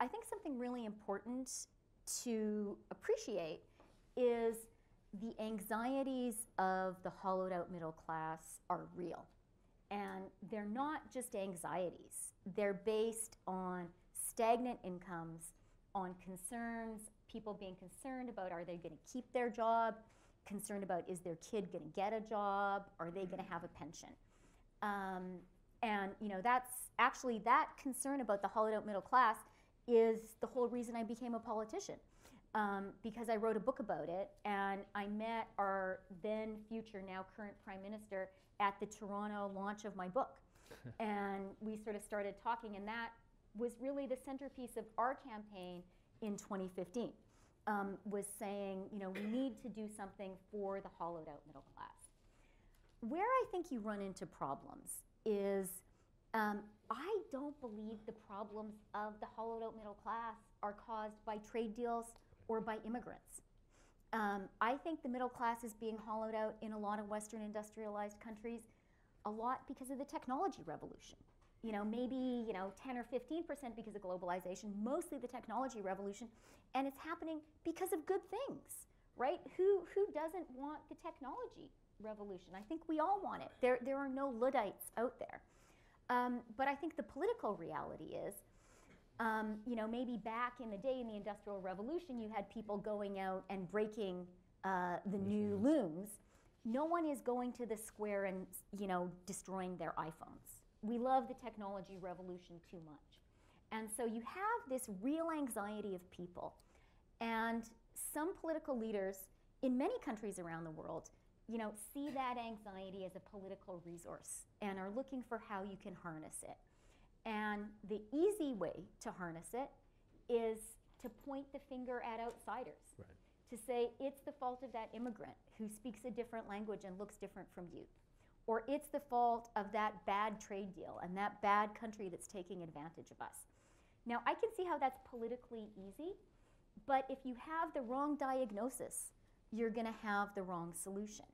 I think something really important to appreciate is the anxieties of the hollowed out middle class are real. And they're not just anxieties, they're based on stagnant incomes, on concerns, people being concerned about are they going to keep their job, concerned about is their kid going to get a job, are they going to have a pension. Um, and you know that's actually that concern about the hollowed out middle class is the whole reason I became a politician. Um, because I wrote a book about it, and I met our then future, now current prime minister at the Toronto launch of my book. and we sort of started talking, and that was really the centerpiece of our campaign in 2015. Um, was saying, you know, we need to do something for the hollowed out middle class. Where I think you run into problems is um, I don't believe the problems of the hollowed out middle class are caused by trade deals or by immigrants. Um, I think the middle class is being hollowed out in a lot of Western industrialized countries a lot because of the technology revolution. You know, maybe, you know, 10 or 15% because of globalization, mostly the technology revolution, and it's happening because of good things, right? Who, who doesn't want the technology revolution? I think we all want it. There, there are no Luddites out there. Um, but I think the political reality is um, you know, maybe back in the day in the Industrial Revolution, you had people going out and breaking uh, the new looms. No one is going to the square and, you know, destroying their iPhones. We love the technology revolution too much. And so you have this real anxiety of people. And some political leaders in many countries around the world, you know, see that anxiety as a political resource and are looking for how you can harness it. And the easy way to harness it is to point the finger at outsiders. Right. To say it's the fault of that immigrant who speaks a different language and looks different from you. Or it's the fault of that bad trade deal and that bad country that's taking advantage of us. Now, I can see how that's politically easy, but if you have the wrong diagnosis, you're going to have the wrong solution.